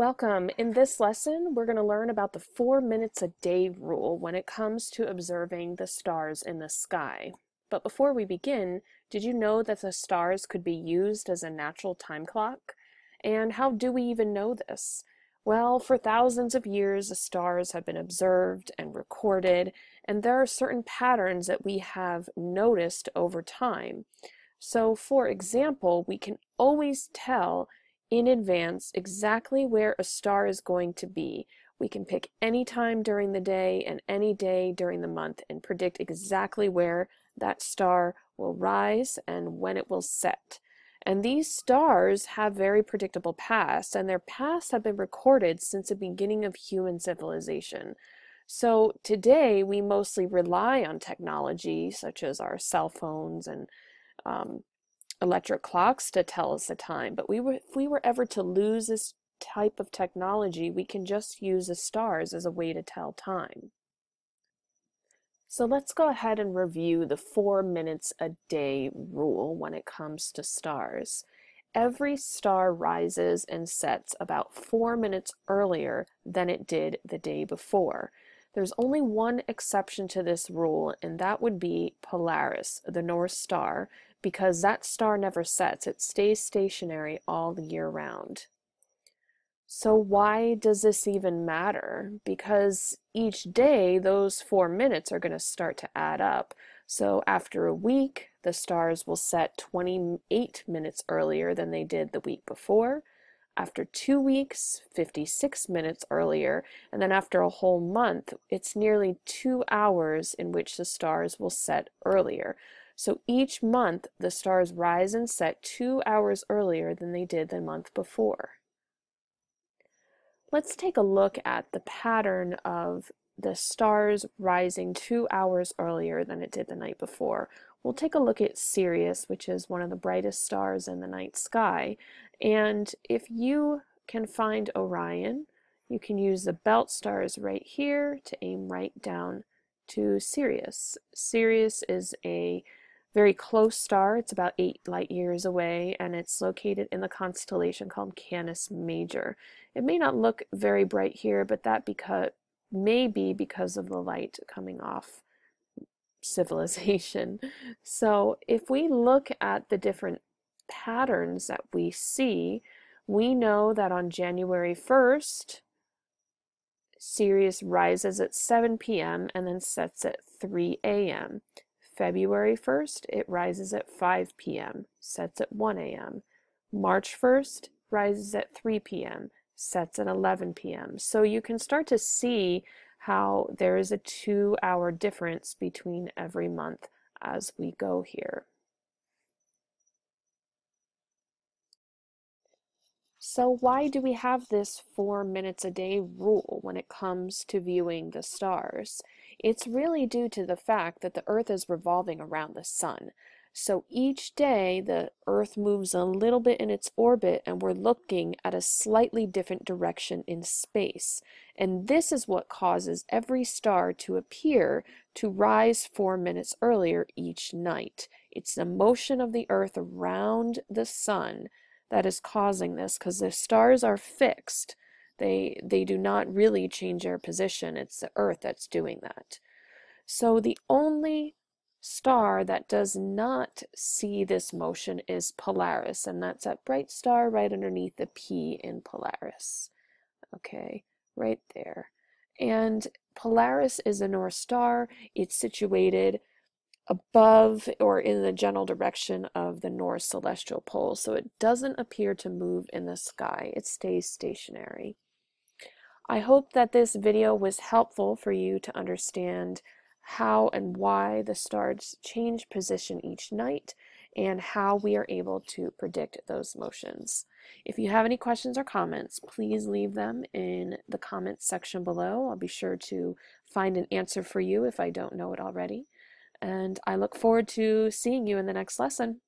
Welcome. In this lesson, we're going to learn about the four minutes a day rule when it comes to observing the stars in the sky. But before we begin, did you know that the stars could be used as a natural time clock? And how do we even know this? Well, for thousands of years, the stars have been observed and recorded, and there are certain patterns that we have noticed over time. So, for example, we can always tell in advance exactly where a star is going to be. We can pick any time during the day and any day during the month and predict exactly where that star will rise and when it will set. And these stars have very predictable pasts, and their pasts have been recorded since the beginning of human civilization. So today we mostly rely on technology such as our cell phones and um, electric clocks to tell us the time, but we were, if we were ever to lose this type of technology, we can just use the stars as a way to tell time. So let's go ahead and review the four minutes a day rule when it comes to stars. Every star rises and sets about four minutes earlier than it did the day before. There's only one exception to this rule, and that would be Polaris, the North Star, because that star never sets. It stays stationary all the year round. So why does this even matter? Because each day, those four minutes are going to start to add up. So after a week, the stars will set 28 minutes earlier than they did the week before. After two weeks, 56 minutes earlier. And then after a whole month, it's nearly two hours in which the stars will set earlier. So each month, the stars rise and set two hours earlier than they did the month before. Let's take a look at the pattern of the stars rising two hours earlier than it did the night before. We'll take a look at Sirius, which is one of the brightest stars in the night sky. And if you can find Orion, you can use the belt stars right here to aim right down to Sirius. Sirius is a very close star. It's about eight light years away, and it's located in the constellation called Canis Major. It may not look very bright here, but that because may be because of the light coming off civilization. So if we look at the different patterns that we see, we know that on January 1st, Sirius rises at 7 p.m. and then sets at 3 a.m. February 1st, it rises at 5 p.m., sets at 1 a.m. March 1st, rises at 3 p.m., sets at 11 p.m. So you can start to see how there is a two hour difference between every month as we go here. So why do we have this four minutes a day rule when it comes to viewing the stars? It's really due to the fact that the Earth is revolving around the Sun. So each day the Earth moves a little bit in its orbit and we're looking at a slightly different direction in space. And this is what causes every star to appear to rise four minutes earlier each night. It's the motion of the Earth around the Sun that is causing this because the stars are fixed. They, they do not really change their position. It's the Earth that's doing that. So the only star that does not see this motion is Polaris, and that's that bright star right underneath the P in Polaris. Okay, right there. And Polaris is a North Star. It's situated above or in the general direction of the North Celestial Pole, so it doesn't appear to move in the sky. It stays stationary. I hope that this video was helpful for you to understand how and why the stars change position each night and how we are able to predict those motions. If you have any questions or comments, please leave them in the comments section below. I'll be sure to find an answer for you if I don't know it already. And I look forward to seeing you in the next lesson.